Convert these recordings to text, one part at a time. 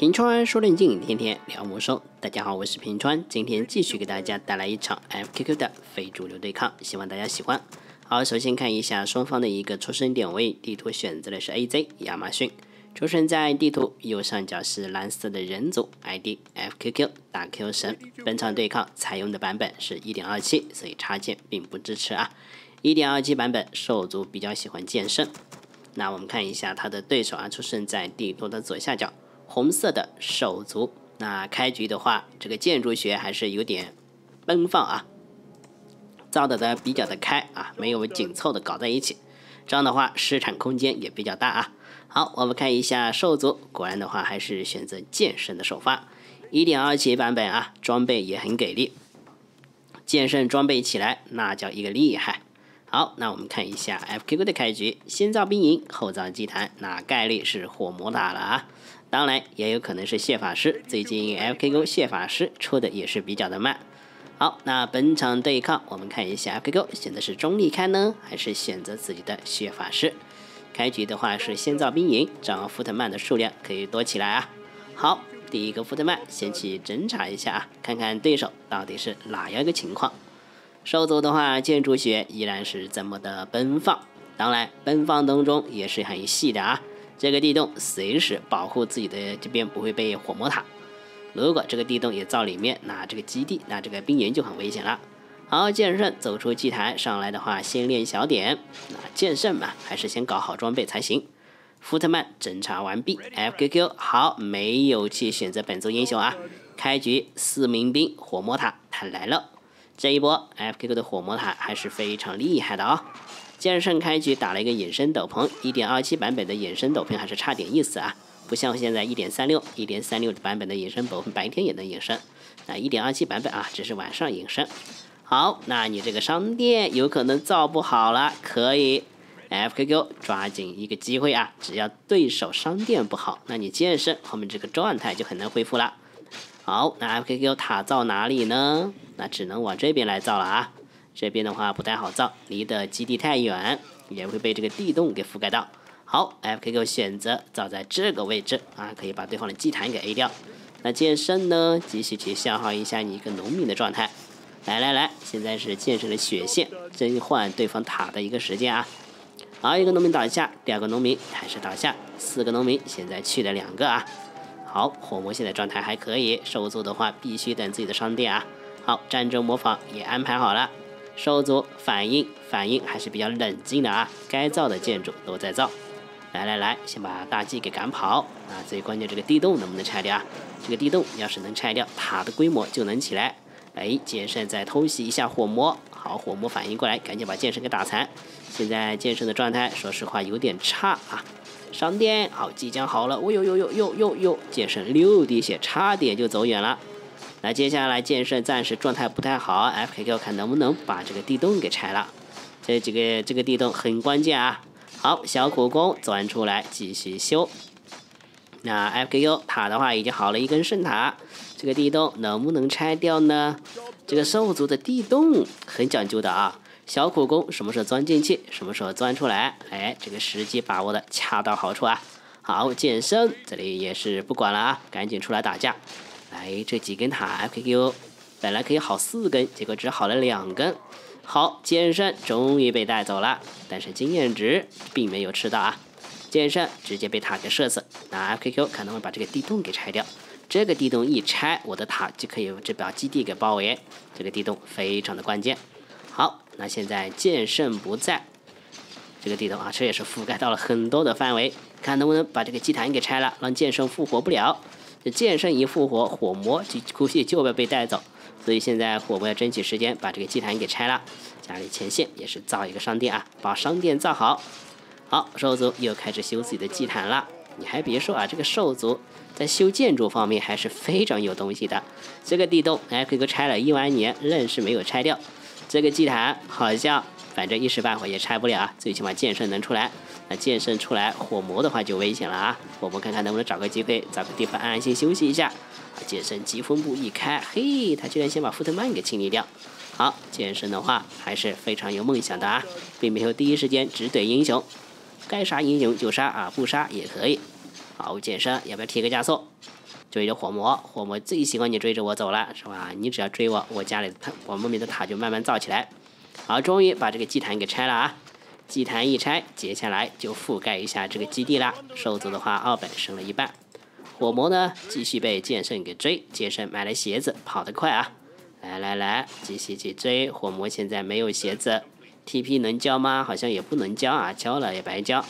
平川说论镜，天天聊魔兽。大家好，我是平川，今天继续给大家带来一场 FQQ 的非主流对抗，希望大家喜欢。好，首先看一下双方的一个出生点位，地图选择的是 AZ 亚马逊，出生在地图右上角是蓝色的人族，ID FQQ 大 Q 神。本场对抗采用的版本是1.27，所以插件并不支持啊。1.27版本兽族比较喜欢剑圣。那我们看一下他的对手啊，出生在地图的左下角。红色的手足，那开局的话，这个建筑学还是有点奔放啊，造的的比较的开啊，没有紧凑的搞在一起，这样的话生产空间也比较大啊。好，我们看一下兽族，果然的话还是选择剑圣的首发，一点二七版本啊，装备也很给力，剑圣装备起来那叫一个厉害。好，那我们看一下 FQQ 的开局，先造兵营，后造祭坛，那概率是火魔塔了啊。当然也有可能是谢法师，最近 FQQ 谢法师出的也是比较的慢。好，那本场对抗我们看一下 FQQ 选择是中立开呢，还是选择自己的谢法师？开局的话是先造兵营，这样福特曼的数量可以多起来啊。好，第一个福特曼先去侦查一下啊，看看对手到底是哪样一个情况。兽族的话，建筑学依然是这么的奔放，当然奔放当中也是很细的啊。这个地洞随时保护自己的这边不会被火魔塔。如果这个地洞也造里面，那这个基地，那这个兵营就很危险了。好，剑圣走出祭坛上来的话，先练小点。那剑圣嘛，还是先搞好装备才行。福特曼侦查完毕，FQQ 好，没有去选择本族英雄啊。开局四名兵火魔塔，他来了。这一波 FQQ 的火魔塔还是非常厉害的啊。剑圣开局打了一个隐身斗篷，一点二七版本的隐身斗篷还是差点意思啊，不像现在一点三六、一点三六版本的隐身斗篷白天也能隐身，那一点二七版本啊只是晚上隐身。好，那你这个商店有可能造不好了，可以 FQQ 抓紧一个机会啊，只要对手商店不好，那你剑圣后面这个状态就很难恢复了。好，那 FQQ 塔造哪里呢？那只能往这边来造了啊。这边的话不太好造，离的基地太远，也会被这个地洞给覆盖到。好，FQQ 选择造在这个位置啊，可以把对方的祭坛给 A 掉。那剑圣呢，继续去消耗一下你一个农民的状态。来来来，现在是剑圣的血线增换对方塔的一个时间啊。好，一个农民倒下，第二个农民还是倒下，四个农民现在去了两个啊。好，火魔现在状态还可以，兽族的话必须等自己的商店啊。好，战争模仿也安排好了。兽族反应反应还是比较冷静的啊，该造的建筑都在造。来来来，先把大 G 给赶跑啊！最关键这个地洞能不能拆掉啊？这个地洞要是能拆掉，塔的规模就能起来。哎，剑圣再偷袭一下火魔，好，火魔反应过来，赶紧把剑圣给打残。现在剑圣的状态，说实话有点差啊。商店好，即将好了，哦呦呦呦呦呦呦，剑圣六滴血，差点就走远了。那接下来剑圣暂时状态不太好，FKQ 看能不能把这个地洞给拆了。这几个这个地洞很关键啊。好，小苦工钻出来继续修。那 FKQ 塔的话已经好了一根圣塔，这个地洞能不能拆掉呢？这个兽族的地洞很讲究的啊。小苦工什么时候钻进去，什么时候钻出来，哎，这个时机把握的恰到好处啊。好，剑圣这里也是不管了啊，赶紧出来打架。来，这几根塔 FQQ 本来可以好四根，结果只好了两根。好，剑圣终于被带走了，但是经验值并没有吃到啊。剑圣直接被塔给射死。那 FQQ 可能会把这个地洞给拆掉。这个地洞一拆，我的塔就可以这把基地给包围。这个地洞非常的关键。好，那现在剑圣不在，这个地洞啊，这也是覆盖到了很多的范围，看能不能把这个祭坛给拆了，让剑圣复活不了。这剑圣一复活，火魔就估计就要被带走，所以现在火魔要争取时间把这个祭坛给拆了。家里前线也是造一个商店啊，把商店造好。好，兽族又开始修自己的祭坛了。你还别说啊，这个兽族在修建筑方面还是非常有东西的。这个地洞 FQQ 拆了一万年，愣是没有拆掉。这个祭坛好像反正一时半会也拆不了啊，最起码剑圣能出来。那剑圣出来，火魔的话就危险了啊！火魔看看能不能找个机会，找个地方安安心休息一下。啊，剑圣疾风步一开，嘿，他居然先把福特曼给清理掉。好，剑圣的话还是非常有梦想的啊，并没有第一时间只怼英雄，该杀英雄就杀啊，不杀也可以。好，剑圣要不要贴个加速？追着火魔，火魔最喜欢你追着我走了，是吧？你只要追我，我家里的塔，我后面的塔就慢慢造起来。好，终于把这个祭坛给拆了啊！祭坛一拆，接下来就覆盖一下这个基地啦。兽族的话，二本升了一半。火魔呢，继续被剑圣给追。剑圣买了鞋子，跑得快啊！来来来，继续去追。火魔现在没有鞋子，TP 能交吗？好像也不能交啊，交了也白交。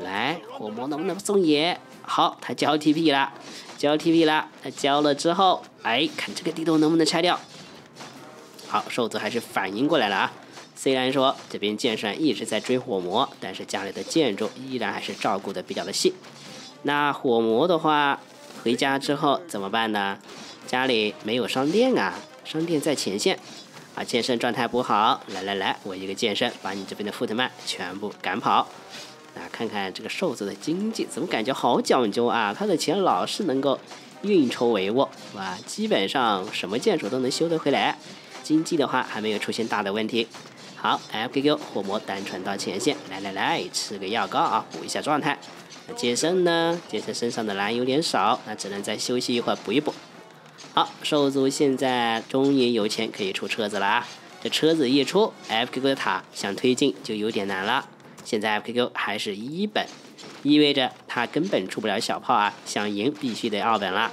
来，火魔能不能送野？好，他交 TP 了。交 TP 了，他交了之后，哎，看这个地洞能不能拆掉。好，兽族还是反应过来了啊。虽然说这边剑圣一直在追火魔，但是家里的建筑依然还是照顾的比较的细。那火魔的话，回家之后怎么办呢？家里没有商店啊，商店在前线啊。剑圣状态不好，来来来，我一个剑圣把你这边的富特曼全部赶跑。那，看看这个瘦子的经济，怎么感觉好讲究啊？他的钱老是能够运筹帷幄，哇，基本上什么建筑都能修得回来。经济的话还没有出现大的问题。好，FQQ 火魔单传到前线，来来来，吃个药膏啊，补一下状态。那剑圣呢？剑圣身上的蓝有点少，那只能再休息一会儿补一补。好，兽族现在终于有钱可以出车子了啊！这车子一出，FQQ 的塔想推进就有点难了。现在 FQQ 还是一本，意味着他根本出不了小炮啊！想赢必须得二本了。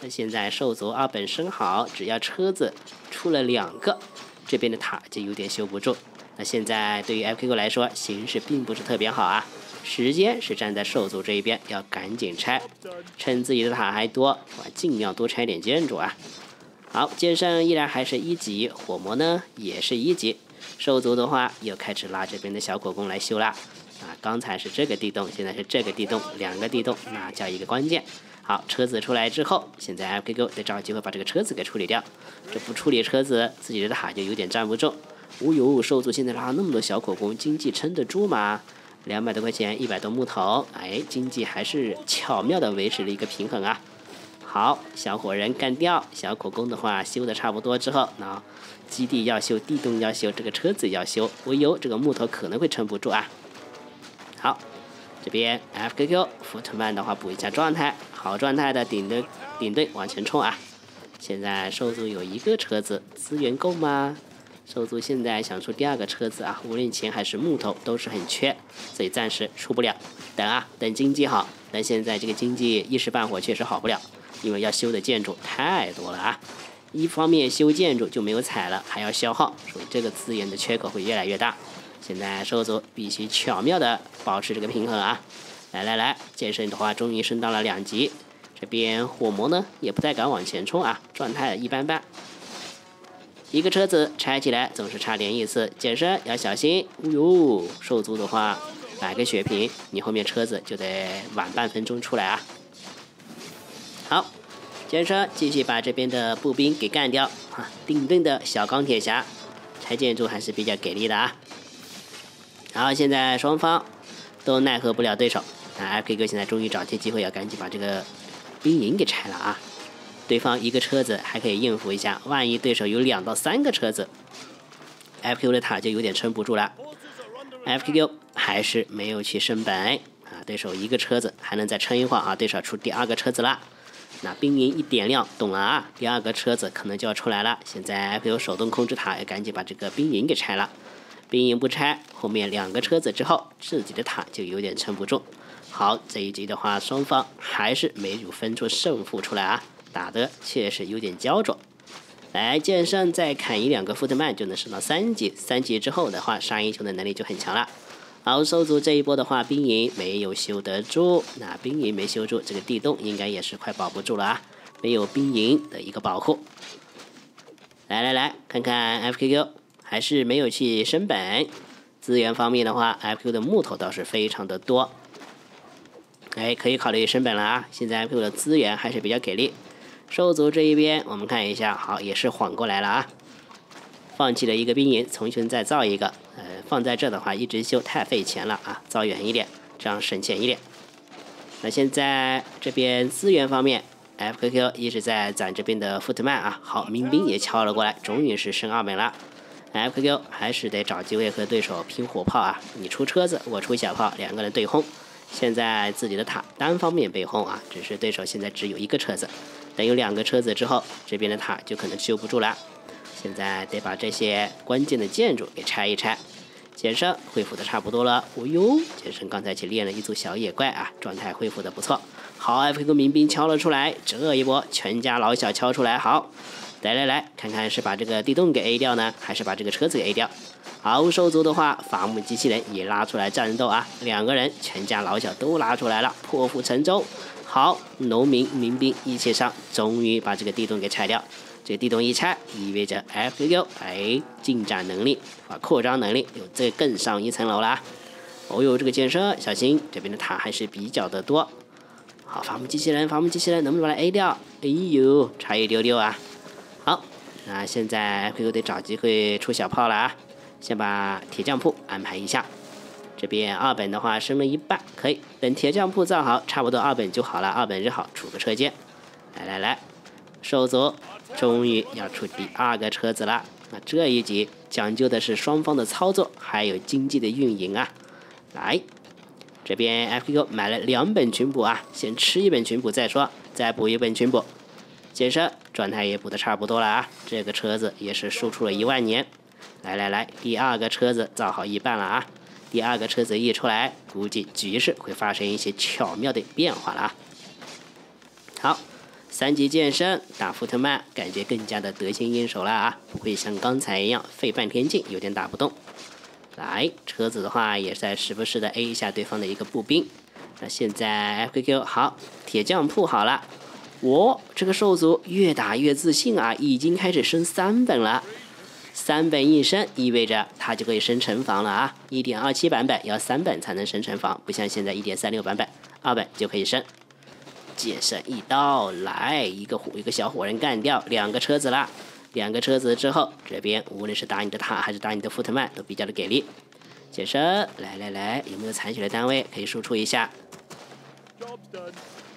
那现在兽族二本升好，只要车子出了两个，这边的塔就有点修不住。那现在对于 FQ 来说，形势并不是特别好啊。时间是站在兽族这一边，要赶紧拆，趁自己的塔还多，我尽量多拆点建筑啊。好，剑圣依然还是一级，火魔呢也是一级。兽族的话又开始拉这边的小火攻来修啦。啊，刚才是这个地洞，现在是这个地洞，两个地洞，那叫一个关键。好，车子出来之后，现在 FQQ 得找机会把这个车子给处理掉。这不处理车子，自己的塔就有点站不住。哦呦，兽族现在拉那么多小火攻，经济撑得住吗？两百多块钱，一百多木头，哎，经济还是巧妙的维持了一个平衡啊。好，小火人干掉，小火攻的话修的差不多之后，那。基地要修，地洞要修，这个车子要修。哦呦，这个木头可能会撑不住啊！好，这边 FQQ 福特曼的话补一下状态，好状态的顶队顶队往前冲啊！现在兽族有一个车子，资源够吗？兽族现在想出第二个车子啊，无论钱还是木头都是很缺，所以暂时出不了。等啊，等经济好。但现在这个经济一时半会确实好不了，因为要修的建筑太多了啊！一方面修建筑就没有彩了，还要消耗，所以这个资源的缺口会越来越大。现在兽族必须巧妙的保持这个平衡啊！来来来，剑圣的话终于升到了两级，这边火魔呢也不太敢往前冲啊，状态一般般。一个车子拆起来总是差点意思，剑圣要小心。哦呦，兽族的话来个血瓶，你后面车子就得晚半分钟出来啊！好。剑圣继续把这边的步兵给干掉啊！顶盾的小钢铁侠拆建筑还是比较给力的啊！然后，现在双方都奈何不了对手，那 FK 哥现在终于找些机会要赶紧把这个兵营给拆了啊！对方一个车子还可以应付一下，万一对手有两到三个车子，FQ 的塔就有点撑不住了。FQ 还是没有去升本啊！对手一个车子还能再撑一会儿啊！对手出第二个车子了。那兵营一点亮，懂了啊！第二个车子可能就要出来了。现在 FQ 手动控制塔，要赶紧把这个兵营给拆了。兵营不拆，后面两个车子之后，自己的塔就有点撑不住。好，这一局的话，双方还是没有分出胜负出来啊，打的确实有点焦灼。来，剑圣再砍一两个富特曼就能升到三级，三级之后的话，杀英雄的能力就很强了。好，兽族这一波的话，兵营没有修得住，那兵营没修住，这个地洞应该也是快保不住了啊！没有兵营的一个保护。来来来，看看 FQQ 还是没有去升本。资源方面的话，FQ 的木头倒是非常的多，哎，可以考虑升本了啊！现在 FQ 的资源还是比较给力。兽族这一边，我们看一下，好，也是缓过来了啊，放弃了一个兵营，重新再造一个。呃放在这的话，一直修太费钱了啊！造远一点，这样省钱一点。那现在这边资源方面，FQQ 一直在攒这边的富特曼啊。好，民兵也敲了过来，终于是升二本了。FQQ 还是得找机会和对手拼火炮啊！你出车子，我出小炮，两个人对轰。现在自己的塔单方面被轰啊，只是对手现在只有一个车子，等有两个车子之后，这边的塔就可能修不住了。现在得把这些关键的建筑给拆一拆。剑圣恢复的差不多了，哦呦，剑圣刚才去练了一组小野怪啊，状态恢复的不错。好，F Q 民兵敲了出来，这一波全家老小敲出来，好，来来来看看是把这个地洞给 A 掉呢，还是把这个车子给 A 掉？好，兽族的话，伐木机器人也拉出来战斗啊，两个人全家老小都拉出来了，破釜沉舟。好，农民民兵一起上，终于把这个地洞给拆掉。这个地洞一拆，意味着 F Q 哎进展能力啊扩张能力又再更上一层楼了。哦呦，这个建设小心，这边的塔还是比较的多。好，伐木机器人，伐木机器人能不能把它 A 掉？哎呦，差一丢丢啊。那现在 F Q 得找机会出小炮了啊。先把铁匠铺安排一下。这边二本的话升了一半，可以等铁匠铺造好，差不多二本就好了。二本日好，出个车间。来来来，兽族。终于要出第二个车子了，那这一集讲究的是双方的操作，还有经济的运营啊。来，这边 F Q 买了两本群补啊，先吃一本群补再说，再补一本群补。健身状态也补的差不多了啊，这个车子也是输出了一万年。来来来，第二个车子造好一半了啊，第二个车子一出来，估计局势会发生一些巧妙的变化了啊。好。三级剑圣打福特曼，感觉更加的得心应手了啊！不会像刚才一样费半天劲，有点打不动。来，车子的话也是在时不时的 A 一下对方的一个步兵。那现在 FQQ 好，铁匠铺好了。我这个兽族越打越自信啊，已经开始升三本了。三本一升，意味着它就可以升城防了啊！一点二七版本要三本才能升城防，不像现在一点三六版本，二本就可以升。剑圣一刀来，一个火一个小火人干掉两个车子啦！两个车子之后，这边无论是打你的塔还是打你的福特曼，都比较的给力。剑圣，来来来，有没有残血的单位可以输出一下？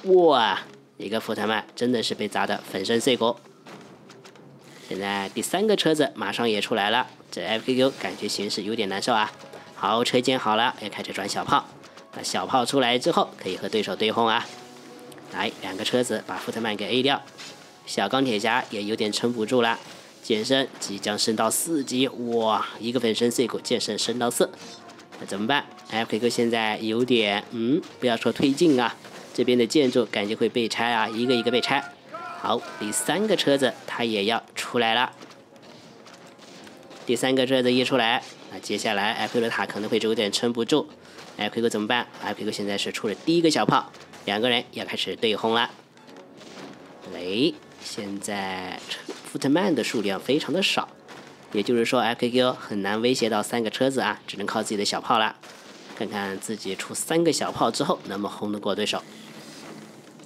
哇，一个福特曼真的是被砸的粉身碎骨。现在第三个车子马上也出来了，这 FQQ 感觉形势有点难受啊。好，车建好了，要开始转小炮。那小炮出来之后，可以和对手对轰啊。来，两个车子把福特曼给 A 掉，小钢铁侠也有点撑不住了。剑圣即将升到四级，哇，一个粉身碎骨，剑圣升到四，那怎么办？FQQ 现在有点，嗯，不要说推进啊，这边的建筑感觉会被拆啊，一个一个被拆。好，第三个车子它也要出来了。第三个车子一出来，那接下来 F K 的塔可能会有点撑不住。F K 哥怎么办？F K 哥现在是出了第一个小炮。两个人要开始对轰了。哎，现在福特曼的数量非常的少，也就是说 F Q Q 很难威胁到三个车子啊，只能靠自己的小炮了。看看自己出三个小炮之后能不能轰得过对手。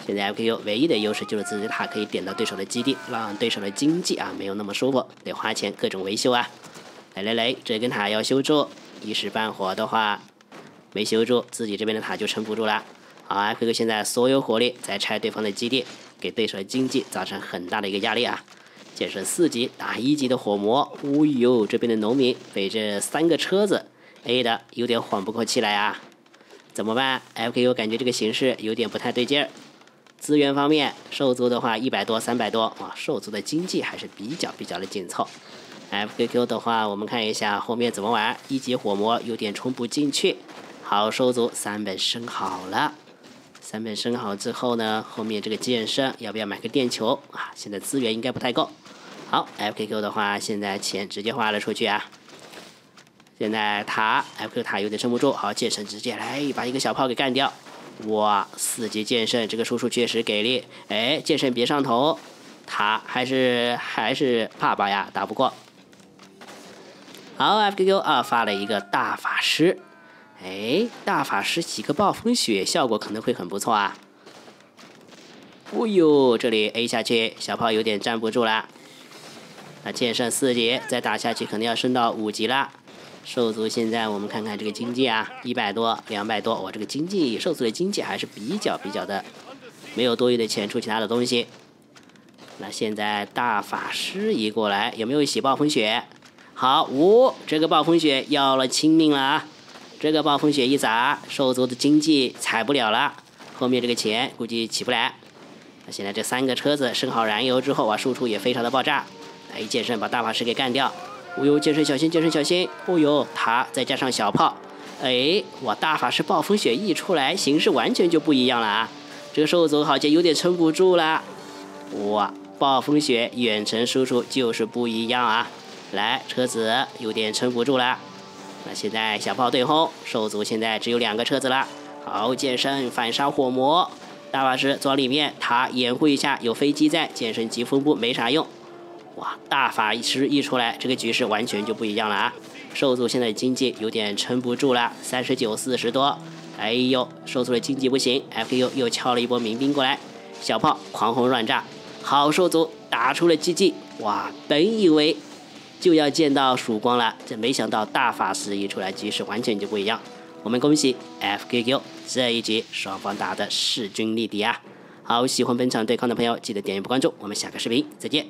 现在 F Q 唯一的优势就是自己的塔可以点到对手的基地，让对手的经济啊没有那么舒服，得花钱各种维修啊。来来来，这根塔要修住，一时半会的话没修住，自己这边的塔就撑不住了。好，F Q 现在所有火力在拆对方的基地，给对手的经济造成很大的一个压力啊！建设四级打一级的火魔，哦呦，这边的农民被这三个车子 A 的有点缓不过气来啊！怎么办？F Q 感觉这个形势有点不太对劲儿。资源方面，兽族的话一百多、三百多啊，兽族的经济还是比较比较的紧凑。F Q Q 的话，我们看一下后面怎么玩。一级火魔有点冲不进去。好，兽族三本升好了。三本升好之后呢，后面这个剑圣要不要买个电球啊？现在资源应该不太够。好，FQQ 的话，现在钱直接花了出去啊。现在塔 FQ 塔有点撑不住，好，剑圣直接来把一个小炮给干掉。哇，四级剑圣这个叔叔确实给力。哎，剑圣别上头，他还是还是怕吧呀，打不过。好，FQQ 啊发了一个大法师。哎，大法师几个暴风雪效果可能会很不错啊！哦呦，这里 A 下去，小炮有点站不住啦。那剑圣四级再打下去，可能要升到五级啦。兽族现在我们看看这个经济啊，一百多、两百多，我这个经济兽族的经济还是比较比较的，没有多余的钱出其他的东西。那现在大法师一过来，有没有洗暴风雪？好，五，这个暴风雪要了亲命了啊！这个暴风雪一砸，兽族的经济踩不了了，后面这个钱估计起不来。那现在这三个车子升好燃油之后啊，输出也非常的爆炸。来一，剑圣把大法师给干掉。哦呦，剑圣小心，剑圣小心。哦呦，他再加上小炮，哎，哇，大法师暴风雪一出来，形势完全就不一样了啊！这个兽族好像有点撑不住了。哇，暴风雪远程输出就是不一样啊！来，车子有点撑不住了。那现在小炮对轰，兽族现在只有两个车子了。好，剑圣反杀火魔，大法师坐里面，他掩护一下，有飞机在，剑圣疾风步没啥用。哇，大法师一出来，这个局势完全就不一样了啊！兽族现在经济有点撑不住了，三十九四十多。哎呦，兽族的经济不行，FU 又敲了一波民兵过来，小炮狂轰乱炸，好，兽族打出了 GG。哇，本以为。就要见到曙光了，这没想到大法师一出来，局势完全就不一样。我们恭喜 FQQ 这一局双方打的势均力敌啊！好，喜欢本场对抗的朋友，记得点一波关注，我们下个视频再见。